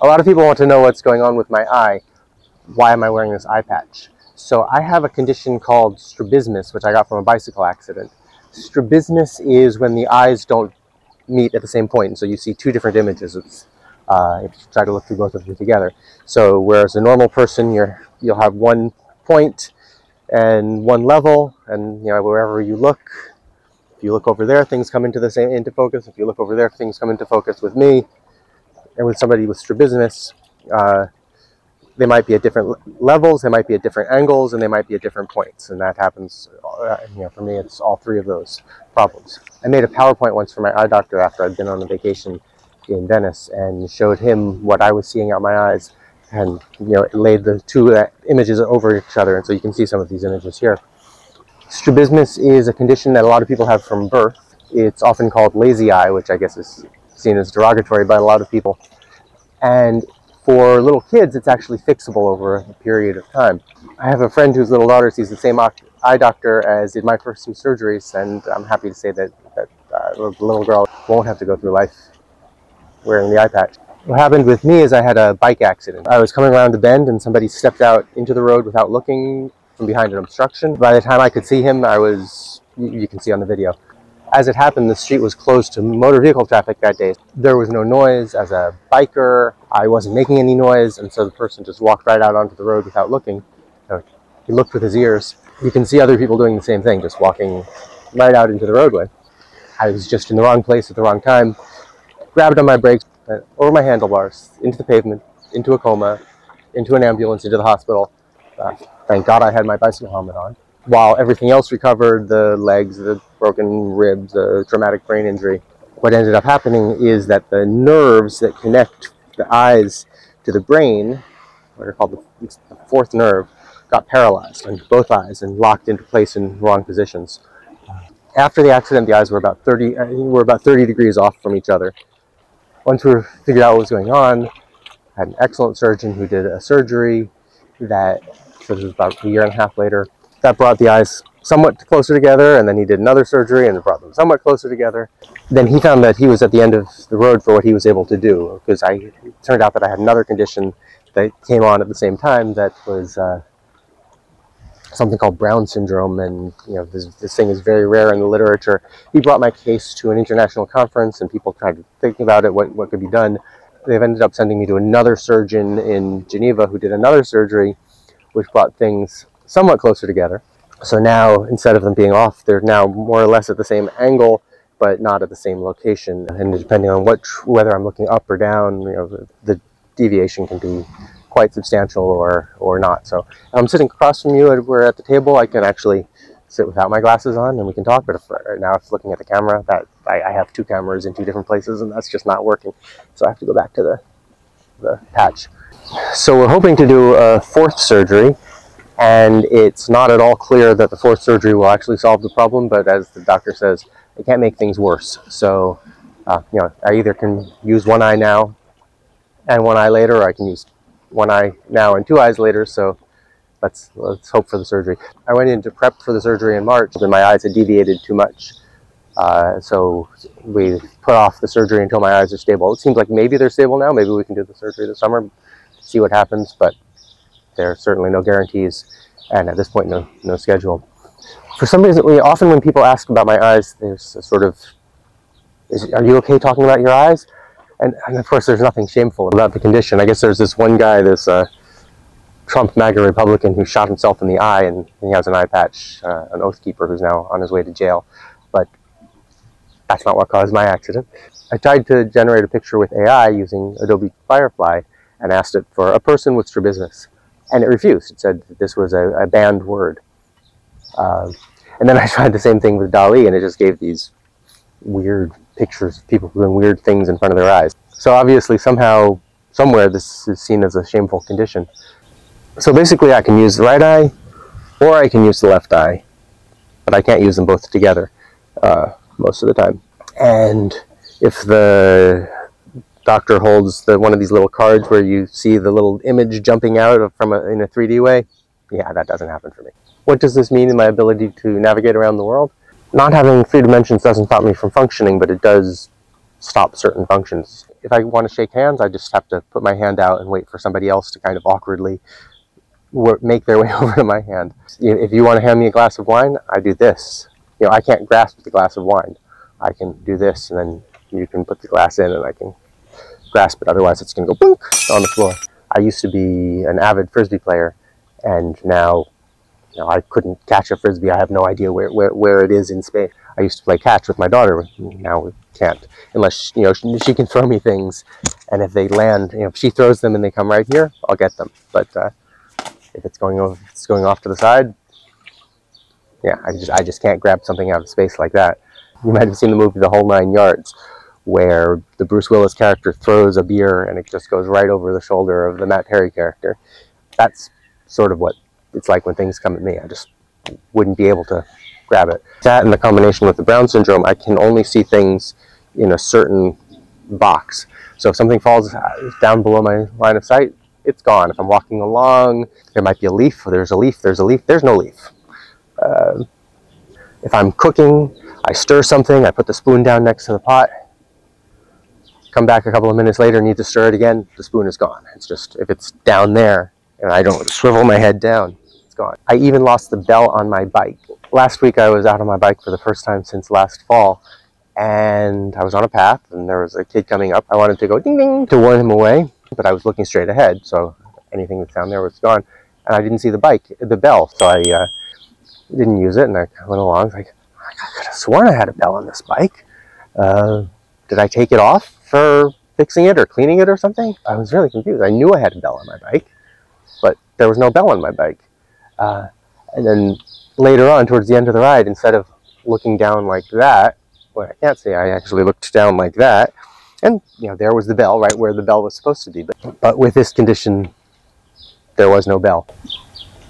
A lot of people want to know what's going on with my eye. Why am I wearing this eye patch? So I have a condition called strabismus, which I got from a bicycle accident. Strabismus is when the eyes don't meet at the same point, so you see two different images. It's, uh, if you try to look through both of them together. So whereas a normal person, you're, you'll have one point and one level, and you know wherever you look, if you look over there, things come into the same into focus. If you look over there, things come into focus with me and with somebody with strabismus. Uh, they might be at different levels, they might be at different angles, and they might be at different points. And that happens, uh, you know, for me, it's all three of those problems. I made a PowerPoint once for my eye doctor after I'd been on a vacation in Venice and showed him what I was seeing out my eyes and, you know, laid the two uh, images over each other. And so you can see some of these images here. Strabismus is a condition that a lot of people have from birth. It's often called lazy eye, which I guess is seen as derogatory by a lot of people. And for little kids, it's actually fixable over a period of time. I have a friend whose little daughter sees the same eye doctor as did my first two surgeries, and I'm happy to say that, that uh, the little girl won't have to go through life wearing the eye patch. What happened with me is I had a bike accident. I was coming around a bend and somebody stepped out into the road without looking from behind an obstruction. By the time I could see him, I was, you can see on the video, as it happened, the street was closed to motor vehicle traffic that day. There was no noise. As a biker, I wasn't making any noise, and so the person just walked right out onto the road without looking. He looked with his ears. You can see other people doing the same thing, just walking right out into the roadway. I was just in the wrong place at the wrong time, grabbed on my brakes, over my handlebars, into the pavement, into a coma, into an ambulance, into the hospital. Uh, thank God I had my bicycle helmet on while everything else recovered, the legs, the broken ribs, the traumatic brain injury, what ended up happening is that the nerves that connect the eyes to the brain, what are called the, the fourth nerve, got paralyzed on both eyes and locked into place in wrong positions. After the accident, the eyes were about 30, uh, were about 30 degrees off from each other. Once we figured out what was going on, I had an excellent surgeon who did a surgery that, so this was about a year and a half later, that brought the eyes somewhat closer together and then he did another surgery and brought them somewhat closer together. Then he found that he was at the end of the road for what he was able to do because i it turned out that i had another condition that came on at the same time that was uh, something called brown syndrome and you know this, this thing is very rare in the literature. He brought my case to an international conference and people tried to think about it what, what could be done. They've ended up sending me to another surgeon in geneva who did another surgery which brought things somewhat closer together. So now, instead of them being off, they're now more or less at the same angle, but not at the same location. And depending on what, whether I'm looking up or down, you know, the, the deviation can be quite substantial or, or not. So I'm sitting across from you, and we're at the table, I can actually sit without my glasses on and we can talk. But if, right now, if looking at the camera, that I, I, have two cameras in two different places and that's just not working. So I have to go back to the, the patch. So we're hoping to do a fourth surgery and it's not at all clear that the fourth surgery will actually solve the problem, but as the doctor says, it can't make things worse. So, uh, you know, I either can use one eye now and one eye later, or I can use one eye now and two eyes later, so let's, let's hope for the surgery. I went into prep for the surgery in March, and my eyes had deviated too much. Uh, so we put off the surgery until my eyes are stable. It seems like maybe they're stable now. Maybe we can do the surgery this summer, see what happens, but there are certainly no guarantees, and at this point, no, no schedule. For some reason, we, often when people ask about my eyes, there's a sort of, is, are you okay talking about your eyes? And, and, of course, there's nothing shameful about the condition. I guess there's this one guy, this uh, Trump MAGA Republican, who shot himself in the eye, and he has an eye patch, uh, an oath keeper who's now on his way to jail. But that's not what caused my accident. I tried to generate a picture with AI using Adobe Firefly and asked it for a person with strabismus and it refused. It said this was a, a banned word. Uh, and then I tried the same thing with DALL-E, and it just gave these weird pictures of people doing weird things in front of their eyes. So obviously, somehow, somewhere, this is seen as a shameful condition. So basically, I can use the right eye, or I can use the left eye, but I can't use them both together uh, most of the time. And if the doctor holds the, one of these little cards where you see the little image jumping out from a, in a 3D way. Yeah, that doesn't happen for me. What does this mean in my ability to navigate around the world? Not having three dimensions doesn't stop me from functioning, but it does stop certain functions. if I want to shake hands, I just have to put my hand out and wait for somebody else to kind of awkwardly make their way over to my hand. If you want to hand me a glass of wine, I do this. You know, I can't grasp the glass of wine. I can do this, and then you can put the glass in, and I can grasp it. Otherwise, it's going to go boink on the floor. I used to be an avid frisbee player, and now you know, I couldn't catch a frisbee. I have no idea where, where, where it is in space. I used to play catch with my daughter. Now we can't, unless you know she, she, can throw me things, and if they land, you know, if she throws them and they come right here, I'll get them. But uh, if it's going over, it's going off to the side, yeah, I just I just can't grab something out of space like that. You might have seen the movie The Whole Nine Yards, where the Bruce Willis character throws a beer and it just goes right over the shoulder of the Matt Perry character. That's sort of what it's like when things come at me. I just wouldn't be able to grab it. That and the combination with the Brown syndrome, I can only see things in a certain box. So if something falls down below my line of sight, it's gone. If I'm walking along, there might be a leaf. There's a leaf. There's a leaf. There's no leaf. Uh, if I'm cooking, I stir something. I put the spoon down next to the pot. Come back a couple of minutes later, need to stir it again. The spoon is gone. It's just if it's down there, and I don't swivel my head down, it's gone. I even lost the bell on my bike. Last week I was out on my bike for the first time since last fall, and I was on a path, and there was a kid coming up. I wanted to go ding ding to warn him away, but I was looking straight ahead, so anything that's down there was gone. And I didn't see the bike, the bell, so I uh, didn't use it, and I went along. Like, I could have sworn I had a bell on this bike. Uh, did I take it off for fixing it or cleaning it or something? I was really confused. I knew I had a bell on my bike but there was no bell on my bike. Uh, and then later on, towards the end of the ride, instead of looking down like that, well, I can't say I actually looked down like that, and you know there was the bell right where the bell was supposed to be. But, but with this condition, there was no bell.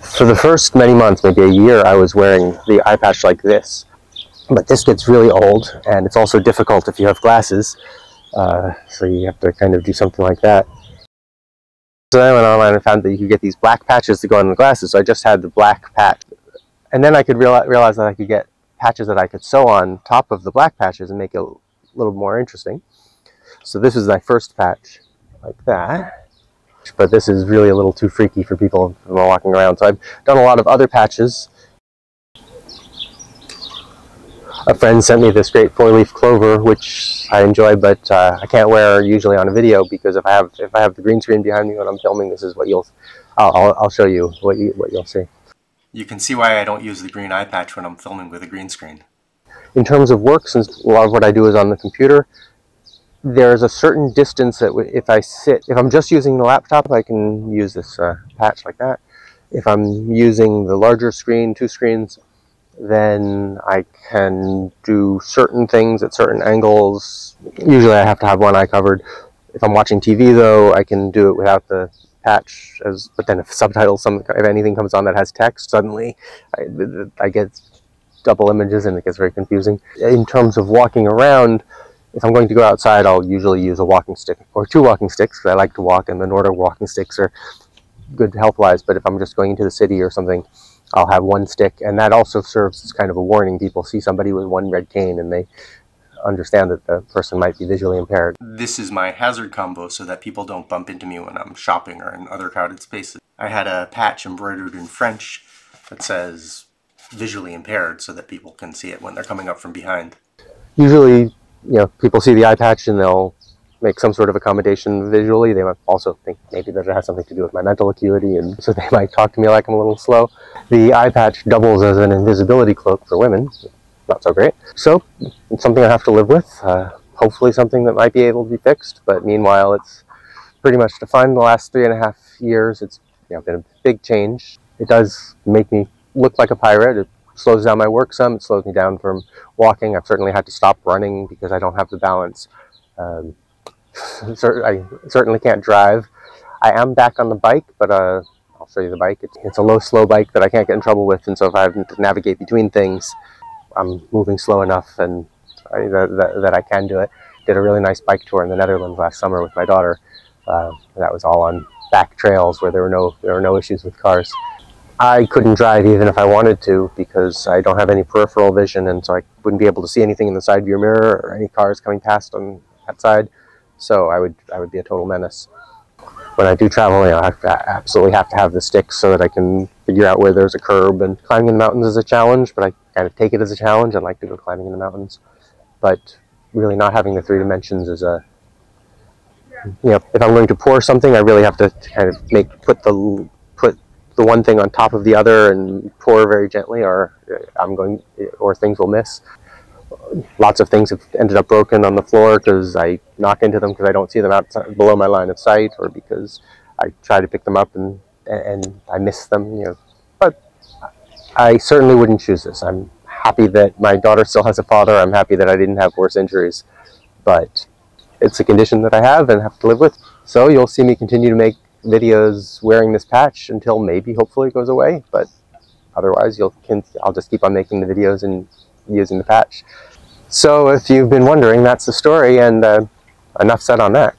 For the first many months, maybe a year, I was wearing the eye patch like this. But this gets really old, and it's also difficult if you have glasses. Uh, so you have to kind of do something like that. So I went online and found that you could get these black patches to go on the glasses. So I just had the black patch. And then I could real realize that I could get patches that I could sew on top of the black patches and make it a little more interesting. So this is my first patch, like that. But this is really a little too freaky for people walking around. So I've done a lot of other patches a friend sent me this great four-leaf clover, which I enjoy, but uh, I can't wear usually on a video because if I have if I have the green screen behind me when I'm filming, this is what you'll I'll, I'll show you what you what you'll see. You can see why I don't use the green eye patch when I'm filming with a green screen. In terms of work, since a lot of what I do is on the computer, there's a certain distance that if I sit, if I'm just using the laptop, I can use this uh, patch like that. If I'm using the larger screen, two screens, then I can do certain things at certain angles. Usually I have to have one eye covered. If I'm watching TV though, I can do it without the patch as but then if subtitles some if anything comes on that has text suddenly I, I get double images and it gets very confusing in terms of walking around if I'm going to go outside I'll usually use a walking stick or two walking sticks because I like to walk and the Nordic walking sticks are good health wise but if I'm just going into the city or something I'll have one stick, and that also serves as kind of a warning. People see somebody with one red cane and they understand that the person might be visually impaired. This is my hazard combo so that people don't bump into me when I'm shopping or in other crowded spaces. I had a patch embroidered in French that says visually impaired so that people can see it when they're coming up from behind. Usually, you know, people see the eye patch and they'll make some sort of accommodation visually. They might also think maybe that it has something to do with my mental acuity, and so they might talk to me like I'm a little slow. The eye patch doubles as an invisibility cloak for women. Not so great. So it's something I have to live with. Uh, hopefully something that might be able to be fixed, but meanwhile it's pretty much defined the last three and a half years. It's you know, been a big change. It does make me look like a pirate. It slows down my work some. It slows me down from walking. I've certainly had to stop running because I don't have the balance. Um, I certainly can't drive. I am back on the bike, but uh, I'll show you the bike. It's, it's, a low, slow bike that I can't get in trouble with, and so if I have to navigate between things, I'm moving slow enough and I, that, that, that, I can do it. Did a really nice bike tour in the Netherlands last summer with my daughter. Uh, that was all on back trails where there were no there were no issues with cars. I couldn't drive even if I wanted to because I don't have any peripheral vision, and so I wouldn't be able to see anything in the side view mirror or any cars coming past on that side. So I would I would be a total menace. When I do travel, you know, I absolutely have to have the stick so that I can figure out where there's a curb. And climbing in the mountains is a challenge, but I kind of take it as a challenge. I like to go climbing in the mountains, but really not having the three dimensions is a you know, if I'm going to pour something, I really have to kind of make put the put the one thing on top of the other and pour very gently, or uh, I'm going, or things will miss. Lots of things have ended up broken on the floor because I knock into them because I don't see them outside below my line of sight, or because I try to pick them up and and I miss them. You know, but I certainly wouldn't choose this. I'm happy that my daughter still has a father. I'm happy that I didn't have worse injuries, but it's a condition that I have and have to live with. So you'll see me continue to make videos wearing this patch until maybe hopefully it goes away. But otherwise, you'll I'll just keep on making the videos and using the patch. So if you've been wondering, that's the story, and uh, enough said on that.